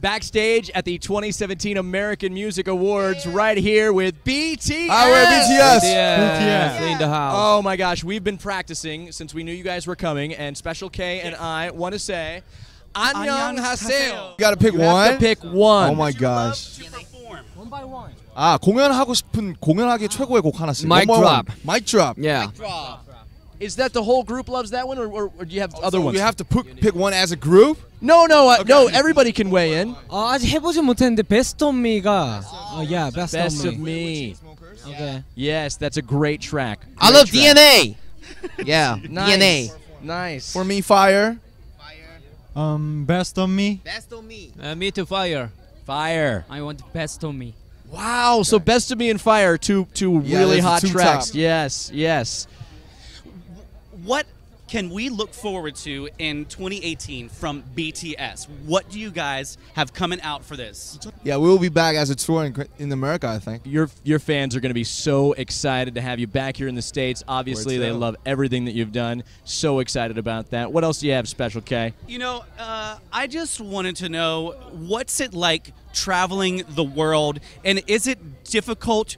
backstage at the 2017 American Music Awards right here with BTS. Hi, we're BTS. BTS in the house. Oh my gosh, we've been practicing since we knew you guys were coming, and Special K and I want to say, 안녕하세요. You gotta pick You one. have to pick one. Oh my gosh. One by one. 아 공연하고 싶은 공연하기 최고의 곡 하나씩. Mic One by drop. one. Mic drop. Yeah. Is that the whole group loves that one, or, or, or do you have other So ones? We have to pick pick one as a group. no, no, uh, no. Everybody can weigh in. 어, 아직 해보진 못했는데 베스트 온 미가 어, yeah, 베스트 Best of 온 미. me. Okay. Yes, that's a great track. I Great love track. DNA. Yeah, Nice. DNA. Nice. For me, fire. Um, best of me. Best on me. Uh, me to fire. Fire. I want best on me. Wow. So Best of Me and Fire, two two Yeah, really that's hot the two tracks. top. Yes, yes. What can we look forward to in 2018 from BTS? What do you guys have coming out for this? Yeah, we will be back as a tour in, in America. I think. Your your fans are going to be so excited to have you back here in the states. Obviously, they to. love everything that you've done. So excited about that. What else do you have, Special K? You know, uh, I just wanted to know what's it like traveling the world, and is it difficult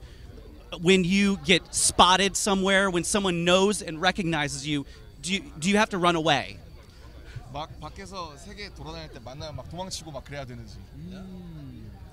when you get spotted somewhere, when someone knows and recognizes you, do you, do you have to run away?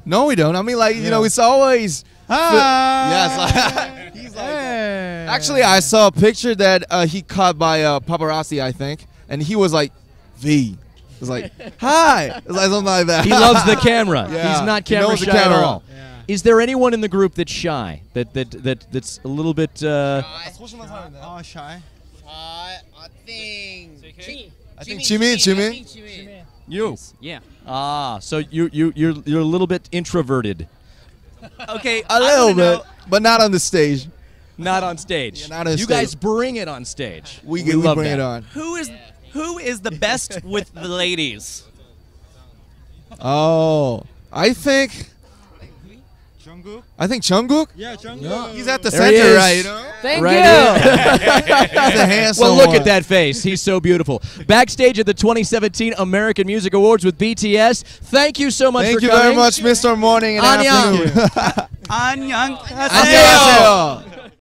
No, we don't. I mean, like, you know, it's always. Ah! Yes. He's like. Uh, hey. Actually, I saw a picture that uh, he caught by uh, paparazzi, I think, and he was like, V. It's like, hi. It's like something like that. He loves the camera. Yeah. He's not camera he knows shy the camera. at all. Yeah. Is there anyone in the group that's shy? That that that that's a little bit. Uh, shy. Oh, shy. I think. I think Jimin. Jimin. Jimin. You. Yeah. Ah, so you you you're you're a little bit introverted. okay, a little bit, know. but not on the stage. Not on stage. Yeah, not on you stage. guys bring it on stage. We, we, we bring that. it on. Who is yeah. who is the best with the ladies? Oh, I think I think Jungkook. Yeah, Jungkook. Yeah. He's at the there center, right? You know? Thank right you. well, look one. at that face. He's so beautiful. Backstage at the 2017 American Music Awards with BTS. Thank you so much. Thank you coming. very much, Mr. Morning and Annyeong. Afternoon. Annyeong. Annyeong.